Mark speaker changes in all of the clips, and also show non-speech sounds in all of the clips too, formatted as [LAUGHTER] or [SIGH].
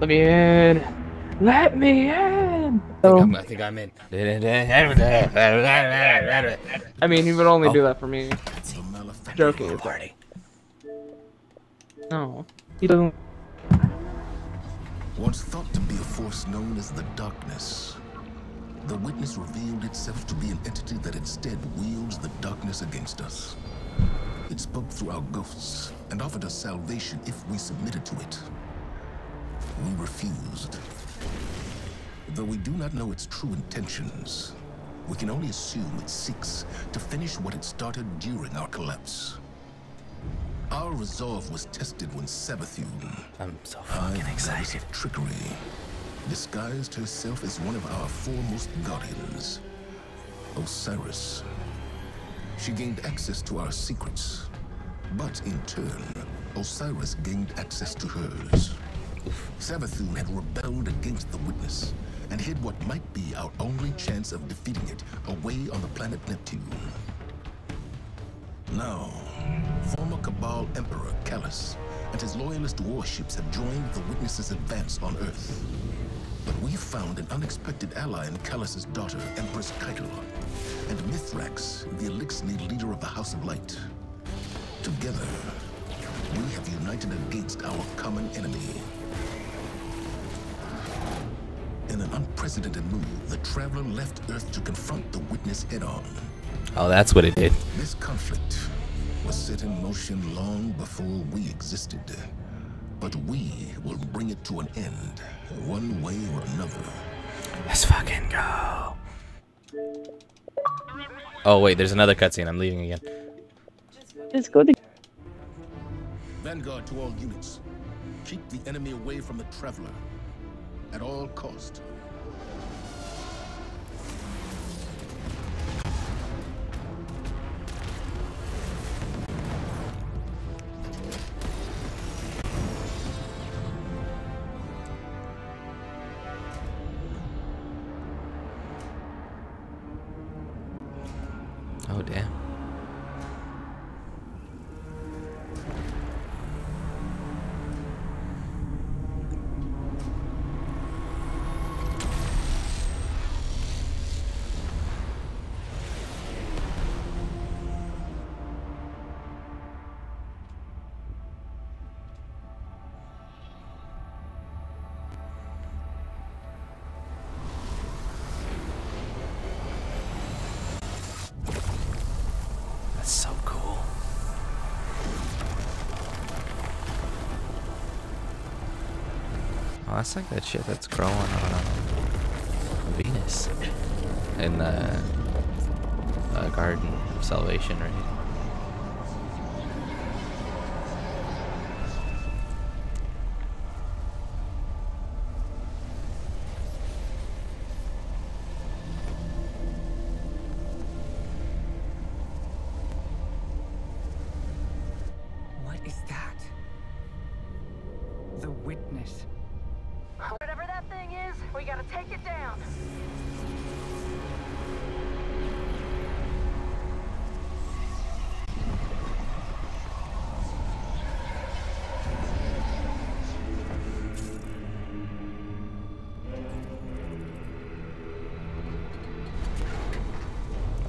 Speaker 1: Let me in. Let me in.
Speaker 2: I
Speaker 1: Oh,
Speaker 2: think I'm, I think I'm in.
Speaker 1: I mean, he would only do that for me.
Speaker 3: The malefactor
Speaker 1: Joking. is
Speaker 2: Party.
Speaker 1: No, he doesn't.
Speaker 3: Once thought to be a force known as the Darkness, the witness revealed itself to be an entity that instead wields the darkness against us. It spoke through our ghosts and offered us salvation if we submitted to it. We refused. Though we do not know its true intentions, we can only assume it seeks to finish what it started during our collapse. Our resolve was tested when Savathun,
Speaker 2: I'm so fucking excited.
Speaker 3: trickery, disguised herself as one of our foremost guardians, Osiris. She gained access to our secrets, but in turn, Osiris gained access to hers. Savathun had rebelled against the Witness and hid what might be our only chance of defeating it away on the planet Neptune. Now, former Cabal Emperor Calus and his loyalist warships have joined the Witness's advance on Earth. But we have found an unexpected ally in Calus's daughter, Empress Caiatl, and Mithrax, the Eliksni leader of the House of Light. Together, we have united against our common enemy. In an unprecedented move, the Traveler left Earth to confront the Witness head-on.
Speaker 2: Oh, that's what it did.
Speaker 3: This conflict was set in motion long before we existed. But we will bring it to an end, one way or another.
Speaker 2: Let's fucking go. Oh wait, there's another cutscene. I'm leaving again.
Speaker 1: Just go to.
Speaker 3: Vanguard to all units. Keep the enemy away from the Traveler. At all cost.
Speaker 2: Oh, that's like that shit that's growing on um, Venus in the uh, Garden of Salvation, right?
Speaker 4: What is that? The witness.
Speaker 5: Gotta take it down.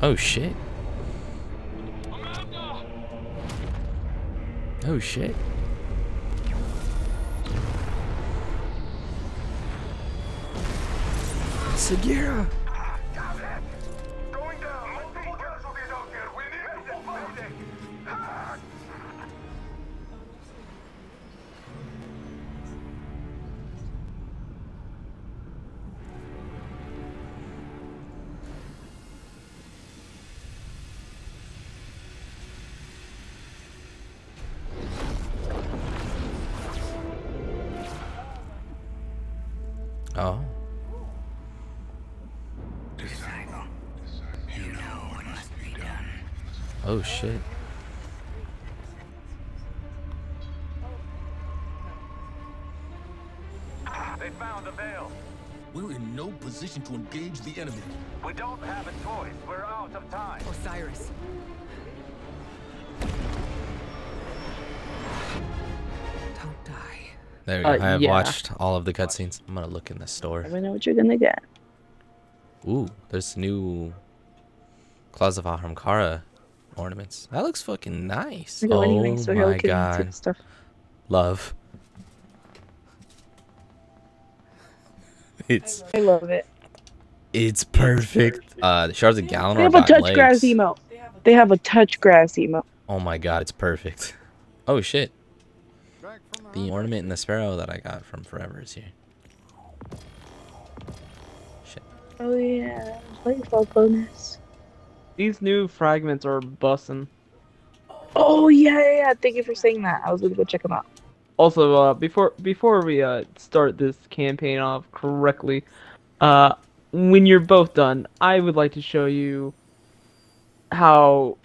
Speaker 2: Oh shit. Oh shit.
Speaker 6: It.
Speaker 2: Oh.
Speaker 4: Disciple. You know what must be done.
Speaker 2: Oh shit.
Speaker 6: They found the veil.
Speaker 3: We're in no position to engage the enemy.
Speaker 6: We don't have a choice. We're out of time.
Speaker 4: Osiris. Don't die.
Speaker 2: There we go.
Speaker 1: Uh,
Speaker 2: I have
Speaker 1: yeah.
Speaker 2: watched all of the cutscenes. I'm gonna look in the store.
Speaker 7: Never know what you're gonna get.
Speaker 2: Ooh, there's new Claws of Ahamkara ornaments. That looks fucking nice.
Speaker 7: Go
Speaker 2: oh
Speaker 7: anyway, so
Speaker 2: my god.
Speaker 7: stuff.
Speaker 2: Love. It's
Speaker 7: I love it.
Speaker 2: it's perfect. Uh, the shards of Galanor
Speaker 7: They have a touch grass
Speaker 2: legs.
Speaker 7: emote. They have a touch grass emote.
Speaker 2: Oh my god, it's perfect. [LAUGHS] Oh shit. The ornament and the sparrow that I got from Forever is here. Shit.
Speaker 7: Oh yeah, playful bonus.
Speaker 1: These new fragments are bussin'.
Speaker 7: Oh yeah, yeah, yeah. Thank you for saying that. I was gonna go check them out.
Speaker 1: Also, uh, before before we uh, start this campaign off correctly, uh, when you're both done, I would like to show you how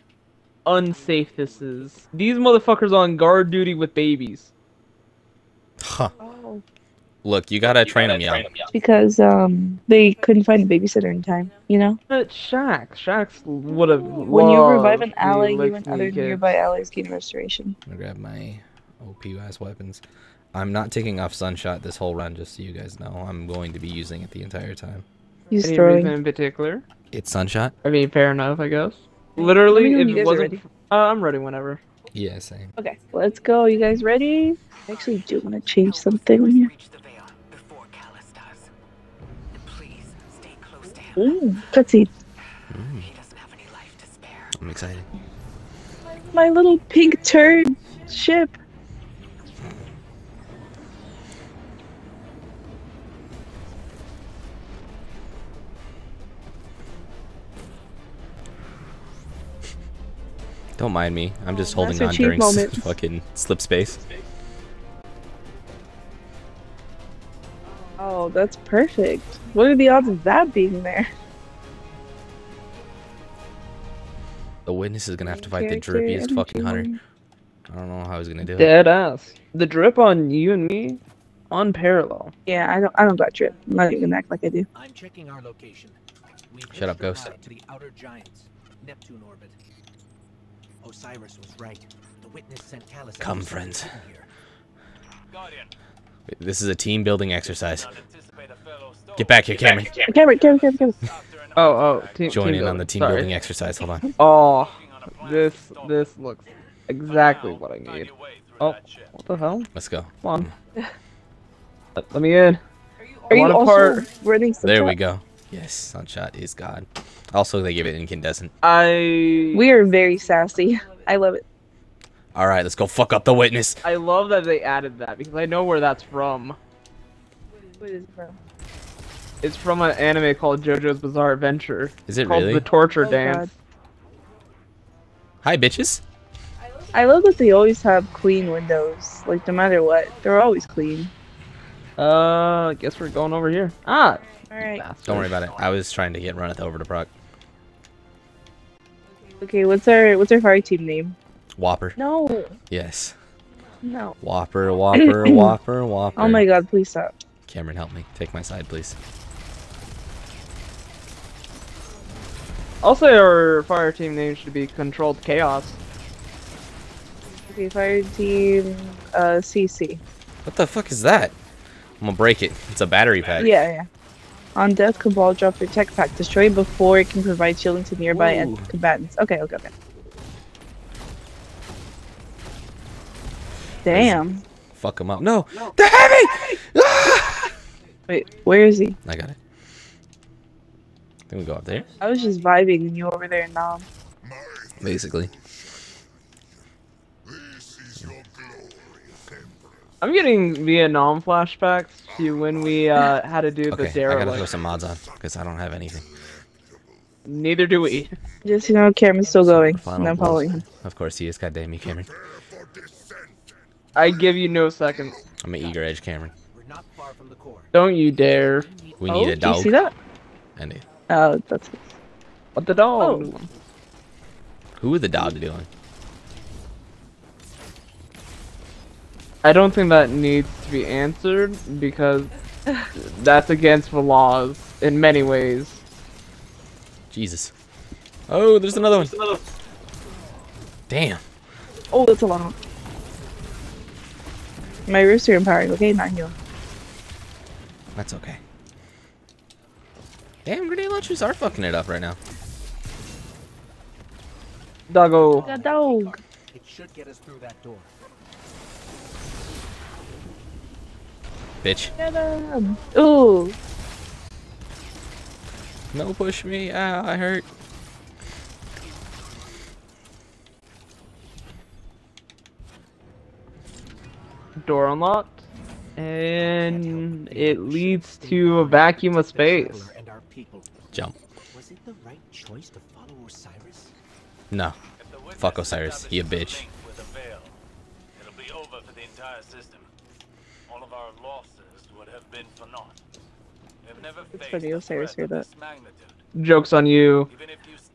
Speaker 1: unsafe this is. These motherfuckers on guard duty with babies.
Speaker 2: Huh. Look, you gotta train them young.
Speaker 7: It's because um they couldn't find a babysitter in time. You know,
Speaker 1: But Shaxx, Shaxx would have.
Speaker 7: when you revive an ally, you and other nearby allies gain restoration.
Speaker 2: I'm gonna grab my OP ass weapons. I'm not taking off Sunshot this whole run, just so you guys know. I'm going to be using it the entire time.
Speaker 7: He's
Speaker 1: Any
Speaker 7: throwing.
Speaker 1: reason in particular?
Speaker 2: It's Sunshot?
Speaker 1: I mean, fair enough, I guess. Literally,
Speaker 7: know
Speaker 1: if
Speaker 7: when you
Speaker 1: it wasn't.
Speaker 7: ready.
Speaker 1: Uh, I'm ready whenever.
Speaker 2: Yeah, same.
Speaker 7: Okay, let's go. You guys ready? I actually do want to change something
Speaker 4: Mm, close to him.
Speaker 7: Ooh, cutscene.
Speaker 4: He doesn't have any life to spare.
Speaker 2: I'm excited.
Speaker 7: My little pink turd ship.
Speaker 2: Don't mind me. I'm just holding on during
Speaker 7: moments. [LAUGHS]
Speaker 2: fucking slip space.
Speaker 7: That's perfect. What are the odds of that being there?
Speaker 2: The witness is gonna have to fight the
Speaker 7: Character
Speaker 2: drippiest fucking hunter. I don't know how he's gonna do it.
Speaker 1: Dead ass. The drip on you and me, unparalleled.
Speaker 7: Yeah, I don't. I don't got drip. I'm not even gonna act like I do.
Speaker 8: I'm checking our location. We've
Speaker 2: Shut up, Ghost.
Speaker 8: to the outer giants, Neptune orbit. Osiris was right. The witness sent Calus.
Speaker 2: Come, friends.
Speaker 8: us in here.
Speaker 6: Guardian,
Speaker 2: This is a team building exercise.
Speaker 6: not anticipate a fellow storm.
Speaker 2: Get back here, Cameron.
Speaker 7: Cameron, Cameron, Cameron, Cameron.
Speaker 1: Oh, oh, team.
Speaker 2: Join
Speaker 1: team
Speaker 2: in on the team
Speaker 1: Sorry.
Speaker 2: building exercise. Hold on. [LAUGHS]
Speaker 1: Oh,
Speaker 6: working on a plan
Speaker 1: this this looks exactly what I need.
Speaker 6: your way through
Speaker 1: Oh, what the hell?
Speaker 2: Let's go.
Speaker 1: Come on. Let, let me in.
Speaker 7: Are you
Speaker 1: want a
Speaker 7: also
Speaker 1: part.
Speaker 7: running? some
Speaker 2: There we go. Yes, Sunshot is God. Also, they give it incandescent.
Speaker 1: I
Speaker 7: We are very sassy. I love it.
Speaker 2: All right, let's go fuck up the witness.
Speaker 1: I love that they added that because I know where that's from.
Speaker 7: What is it from?
Speaker 1: It's from an anime called JoJo's Bizarre Adventure.
Speaker 2: Is it
Speaker 1: called
Speaker 2: really?
Speaker 1: The Torture
Speaker 7: Oh,
Speaker 1: Dance.
Speaker 7: God.
Speaker 2: Hi, bitches.
Speaker 7: I love that they always have clean windows. Like no matter what, they're always clean.
Speaker 1: Uh, I guess we're going over here. Ah,
Speaker 7: All right.
Speaker 1: bastard.
Speaker 2: Don't worry about it. I was trying to get Runneth over to Brock.
Speaker 7: Okay, what's our what's our fire team name?
Speaker 2: Whopper.
Speaker 7: No,
Speaker 2: Yes.
Speaker 7: no.
Speaker 2: Whopper, Whopper, [CLEARS THROAT] Whopper, Whopper.
Speaker 7: Oh my God! Please stop.
Speaker 2: Cameron, help me. Take my side, please.
Speaker 1: I'll say our fire team name should be Controlled Chaos.
Speaker 7: Okay, fire team uh CC.
Speaker 2: What the fuck is that? I'm gonna break it. It's a battery pack.
Speaker 7: Yeah, yeah. On death, Cabal drop your tech pack. Destroy it before it can provide shielding to nearby
Speaker 2: Whoa.
Speaker 7: and combatants. Okay, okay, okay. Damn.
Speaker 2: Fuck him up. No! The heavy! Ah!
Speaker 7: Wait, where is he?
Speaker 2: I got it. Then we go up there.
Speaker 7: I was just vibing and you over there now.
Speaker 2: Basically.
Speaker 1: I'm getting Vietnam flashbacks to when we uh, had to do the
Speaker 2: Okay, I gotta throw some mods on because I don't have anything.
Speaker 1: Neither do we.
Speaker 7: Just you know, Cameron's still going,
Speaker 2: Final
Speaker 7: and I'm
Speaker 2: blows.
Speaker 7: following him.
Speaker 2: Of course he is. God damn you, Cameron.
Speaker 1: I give you no second.
Speaker 2: I'm an eager edge, Cameron.
Speaker 8: We're not far from the core.
Speaker 1: Don't you dare.
Speaker 2: We
Speaker 7: oh,
Speaker 2: need a
Speaker 7: do you see that?
Speaker 2: and a
Speaker 7: Oh, that's it.
Speaker 1: What the dog?
Speaker 7: Oh.
Speaker 2: Who is the dog doing?
Speaker 1: I don't think that needs to be answered because [SIGHS] that's against the laws in many ways.
Speaker 2: Jesus. Oh, there's another one. Damn.
Speaker 7: Oh, that's a lot. one. My wrists are empowering. Okay, not heal.
Speaker 2: That's okay. Damn, grenade launchers are fucking it up right now.
Speaker 1: Doggo.
Speaker 7: The dog.
Speaker 8: It should get us through that door.
Speaker 2: Bitch.
Speaker 7: Get him. Ooh.
Speaker 2: No push me. Ah, I hurt.
Speaker 1: Door unlocked. And it leads to a vacuum of space.
Speaker 8: Traveler And our people.
Speaker 2: Jump.
Speaker 8: Was it the right choice to follow Osiris?
Speaker 2: No. Fuck Osiris. He a bitch.
Speaker 6: A veil, it'll be over for the entire system. All of our losses would have been for naught. We've never
Speaker 7: It's
Speaker 6: faced
Speaker 7: funny Osiris
Speaker 6: threat
Speaker 7: hear that.
Speaker 1: Joke's on you.
Speaker 6: You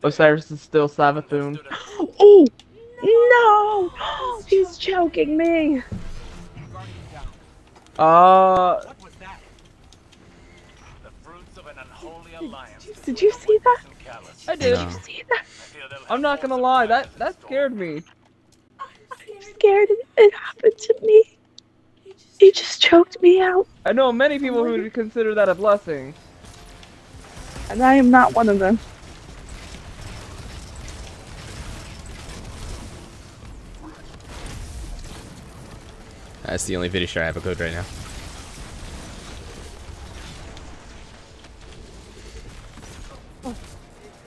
Speaker 1: Osiris is still
Speaker 6: you
Speaker 1: Savathun. [GASPS]
Speaker 7: Oh [GASPS] no! [GASPS] He's choking me.
Speaker 1: Uh,
Speaker 8: What was that?
Speaker 6: The fruits of an unholy alliance.
Speaker 7: Did you see that?
Speaker 6: and Calus.
Speaker 1: I did.
Speaker 2: No.
Speaker 7: See that?
Speaker 6: I feel they'll
Speaker 1: I'm not gonna lie, that that scared me.
Speaker 7: I'm scared. It, it happened to me. He just choked me out,
Speaker 1: I know many people who would consider that a blessing.
Speaker 7: and I am not one of them.
Speaker 2: That's the only video share I have a code right now.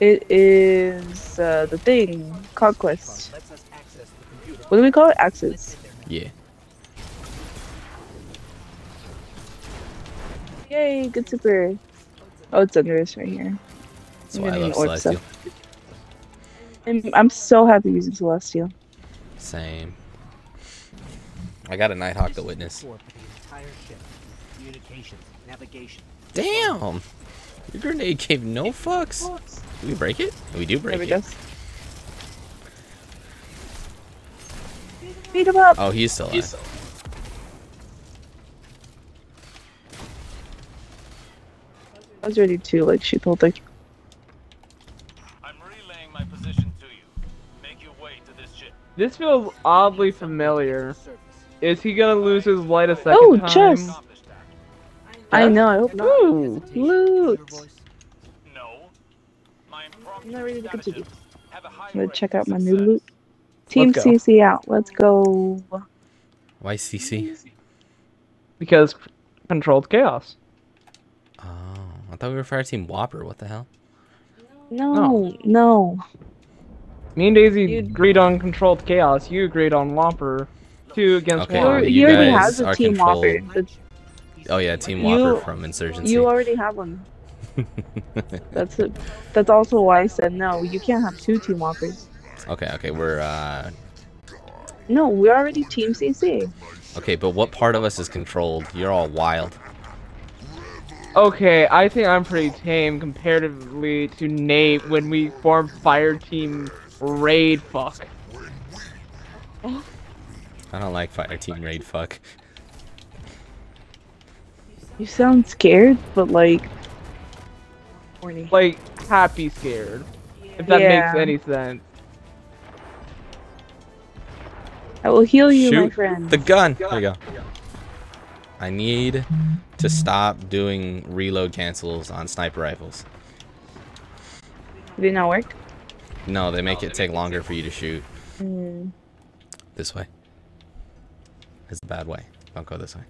Speaker 7: It is uh, the thing, conquest.
Speaker 8: Lets us access the computer.
Speaker 7: What do we call it? Access.
Speaker 2: Yeah.
Speaker 7: Yay, good super. Oh, it's under us right here.
Speaker 2: That's
Speaker 7: I'm
Speaker 2: why I love Celestial.
Speaker 7: I'm, I'm so happy using Celestial.
Speaker 2: Same. I got a Nighthawk to witness.
Speaker 8: Core for the entire ship. Communications, navigation.
Speaker 2: Damn! Your grenade gave no fucks. Do we break it? We do break
Speaker 7: There we
Speaker 2: it.
Speaker 7: go. Beat him up.
Speaker 2: Oh, he's still alive.
Speaker 7: I was ready to like shoot the whole thing.
Speaker 6: I'm relaying my position to you. Make your way to this ship.
Speaker 1: This feels oddly familiar.
Speaker 8: Surface.
Speaker 1: Is he gonna lose his light a second
Speaker 7: Oh,
Speaker 1: time?
Speaker 7: chest.
Speaker 6: Accomplish that.
Speaker 7: I know. I hope not.
Speaker 1: Ooh,
Speaker 8: Hesitation.
Speaker 7: loot.
Speaker 8: Your voice?
Speaker 6: No. My impromptu
Speaker 7: I'm not ready to continue.
Speaker 6: strategies have a high
Speaker 7: I'm gonna check out my new loot. Team. CC out. Let's go.
Speaker 2: Why CC?
Speaker 1: Because controlled chaos.
Speaker 2: Oh, I thought we were Fire Team Whopper. What the hell?
Speaker 7: No, no.
Speaker 1: Me and Daisy
Speaker 7: You-
Speaker 1: agreed on controlled chaos. You agreed on Whopper. Two against
Speaker 2: Okay,
Speaker 1: one.
Speaker 2: well,
Speaker 7: he
Speaker 2: you
Speaker 7: already
Speaker 2: guys
Speaker 7: has a
Speaker 2: are
Speaker 7: Team Whopper.
Speaker 2: controlled.
Speaker 7: The-
Speaker 2: Oh yeah, Team
Speaker 7: You-
Speaker 2: Whopper from Insurgency.
Speaker 7: you already have one. [LAUGHS] That's it. That's also why I said no. You can't have two Team Whoppers.
Speaker 2: okay, okay, we're uh
Speaker 7: No, we're already Team CC.
Speaker 2: okay, but what part of us is controlled? You're all wild.
Speaker 1: Okay, I think I'm pretty tame comparatively to Nate when we formed Fire Team Raid Fuck. [LAUGHS]
Speaker 2: I don't like Fire Team Raid. Fuck.
Speaker 7: You sound scared, but like horny.
Speaker 1: Like, happy scared. If that
Speaker 7: Yeah.
Speaker 1: makes any sense.
Speaker 7: I will heal you, my
Speaker 2: Shoot
Speaker 7: friend.
Speaker 2: the gun. There you go. I need to stop doing reload cancels on sniper rifles.
Speaker 7: Did it not work?
Speaker 2: No, they make it take longer for you to shoot.
Speaker 7: Hmm.
Speaker 2: This way. It's a bad way. Don't go this way.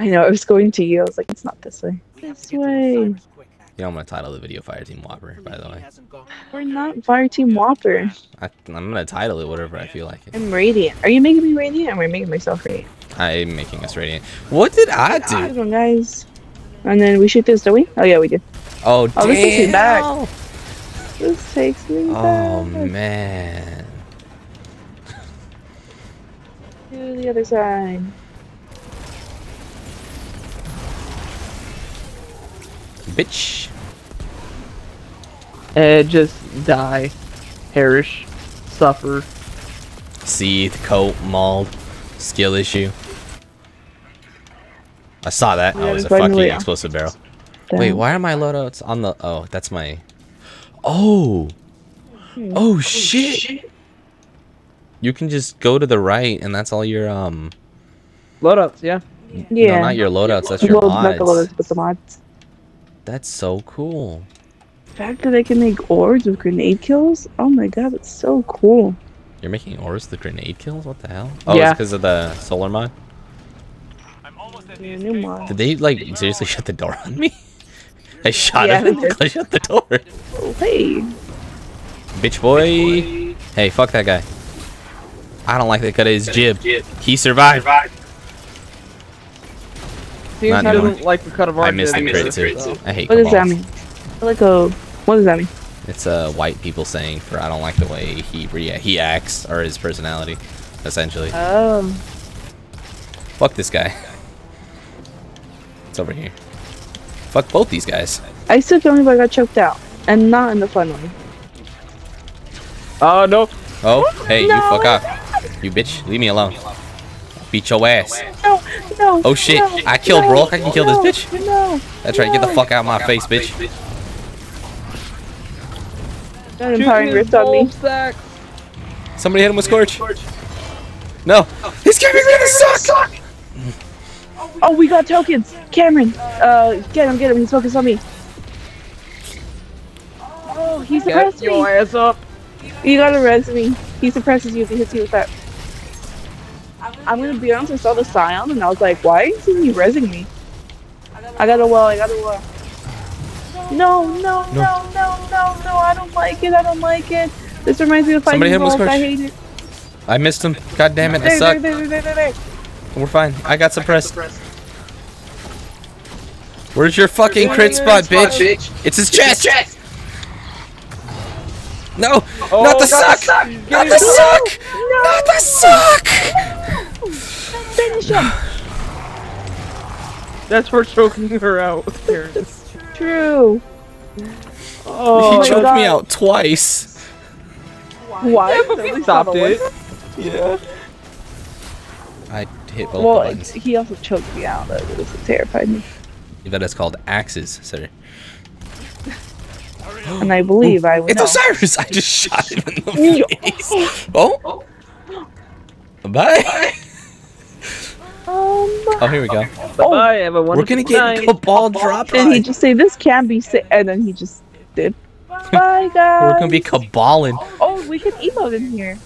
Speaker 7: I know. I was going to you. I was like, it's not this way.
Speaker 8: We
Speaker 7: This way.
Speaker 8: Osiris quick.
Speaker 2: You know, I'm gonna title the video Fire Team Whopper, by the way.
Speaker 7: We're not Fire Team Whopper.
Speaker 2: I, I'm gonna title it whatever I feel like it.
Speaker 7: I'm Radiant. Are you making me Radiant? Or am I making myself Radiant?
Speaker 2: I'm making us radiant. What did I
Speaker 7: Come
Speaker 2: do?
Speaker 7: on, guys. And then we shoot this, don't we? Oh yeah, we did.
Speaker 2: Oh,
Speaker 7: Oh, this takes me back. This takes me
Speaker 2: Oh
Speaker 7: back
Speaker 2: man.
Speaker 7: The other side.
Speaker 2: Bitch.
Speaker 1: Eh, just die. Perish. Suffer.
Speaker 2: Seethe, coat, mauled, skill issue. I saw that.
Speaker 7: Yeah,
Speaker 2: I was a fucking
Speaker 7: yeah.
Speaker 2: explosive barrel.
Speaker 7: Damn.
Speaker 2: Wait, why are my loadouts on the? Oh, that's my. Oh.
Speaker 7: Hmm.
Speaker 2: Oh shit. You can just go to the right, and that's all your um.
Speaker 1: Loadouts, yeah.
Speaker 7: Yeah.
Speaker 2: No, not your loadouts. That's your
Speaker 7: well, not the loadouts, but the mods.
Speaker 2: That's so cool.
Speaker 7: The fact that I can make orbs with grenade kills. Oh my god, that's so cool.
Speaker 2: You're making ores with grenade kills? What the hell? Oh,
Speaker 1: Yeah.
Speaker 2: it's because of the solar mod?
Speaker 6: I'm almost at the
Speaker 7: new mod.
Speaker 2: Did they, like, seriously shut the door on me? [LAUGHS] I shot
Speaker 7: Yeah, they
Speaker 2: him.
Speaker 7: did. [LAUGHS]
Speaker 2: I shut the door.
Speaker 7: Oh, hey.
Speaker 2: Bitch boy. Hey, fuck that guy. I don't like that cut of his jib. He survived.
Speaker 1: Seems
Speaker 2: Not
Speaker 1: he doesn't like the cut of our
Speaker 2: I missed the
Speaker 1: jib
Speaker 2: crit
Speaker 1: either,
Speaker 2: too.
Speaker 1: so.
Speaker 2: I hate
Speaker 7: What does that mean? Like a. What does that mean?
Speaker 2: It's uh, white people saying for I don't like the way he rea- he acts or his personality, essentially.
Speaker 7: Oh.
Speaker 2: Fuck this guy. [LAUGHS] It's over here. Fuck both these guys.
Speaker 7: I still can't believe I got choked out. And not in the fun way.
Speaker 1: Oh no.
Speaker 2: Oh, hey,
Speaker 7: No.
Speaker 2: you fuck off. You bitch, leave me alone. Beat your ass.
Speaker 7: No, no.
Speaker 2: Oh shit,
Speaker 7: no,
Speaker 2: I killed
Speaker 7: no,
Speaker 2: Brock, I can kill this bitch.
Speaker 7: No.
Speaker 2: That's right, get the fuck out of my face, bitch.
Speaker 7: Got empowering rift on me.
Speaker 1: Sack.
Speaker 2: Somebody hit him with Scorch. No, he's giving me the suck!
Speaker 7: Oh, we got tokens. Cameron, uh, get him, get him. He's focused on me. Oh, he
Speaker 1: Get
Speaker 7: suppressed
Speaker 1: your
Speaker 7: me.
Speaker 1: ass up.
Speaker 7: You gotta res me. He suppresses you if he hits you with that. I'm gonna be honest, I saw the Scion and I was like, why is he resing me? I got a well, I got a well. No, no, no, no, no, no, I don't like it, I don't like it. This reminds me of fighting
Speaker 2: Somebody hit him with
Speaker 7: balls, I hate it.
Speaker 2: I missed him. God damn it, I
Speaker 7: There, there,
Speaker 2: suck.
Speaker 7: there, there, there, there.
Speaker 2: We're fine. I got suppressed. Where's your fucking crit spot, bitch? It's his chest! No!
Speaker 1: Oh,
Speaker 2: not the
Speaker 1: got
Speaker 2: suck!
Speaker 1: Get
Speaker 2: Not the suck!
Speaker 7: No,
Speaker 2: Not the suck!
Speaker 7: Finish him. [LAUGHS]
Speaker 1: That's for choking her out [LAUGHS] with Terrence.
Speaker 7: True.
Speaker 1: Oh,
Speaker 2: he
Speaker 7: my
Speaker 2: choked me out twice.
Speaker 7: Why?
Speaker 1: but we stopped it.
Speaker 2: Yeah. I hit both
Speaker 7: Well,
Speaker 2: buttons.
Speaker 7: he also choked me out. That was terrified me.
Speaker 2: That is called axes, sir.
Speaker 7: And I believe I would [GASPS]
Speaker 2: It's
Speaker 7: know.
Speaker 2: Osiris! I just shot him in the [LAUGHS] face. Oh? [GASPS] Bye.
Speaker 7: Um,
Speaker 2: Oh, here we go.
Speaker 1: Bye. Oh, have a
Speaker 2: We're gonna get
Speaker 1: night.
Speaker 2: Cabal drop.
Speaker 7: And he just say this can be sa And then he just did. [LAUGHS] Bye, guys.
Speaker 2: We're gonna be caballing.
Speaker 7: Oh, we can emote in here.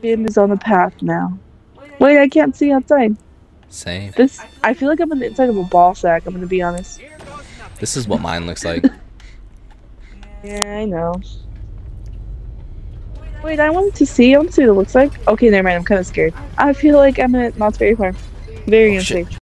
Speaker 7: Jim is on the path now. Wait, I can't see outside.
Speaker 2: Same.
Speaker 7: This, I feel like I'm on the inside of a ball sack. I'm gonna be honest.
Speaker 2: This is what mine looks like. [LAUGHS]
Speaker 7: Yeah, I know. Wait, I wanted to see. I want to see what it looks like. Okay, never mind. I'm kind of scared. I feel like I'm at Knott's Berry Farm. Very
Speaker 2: Oh, shit.
Speaker 7: unsafe.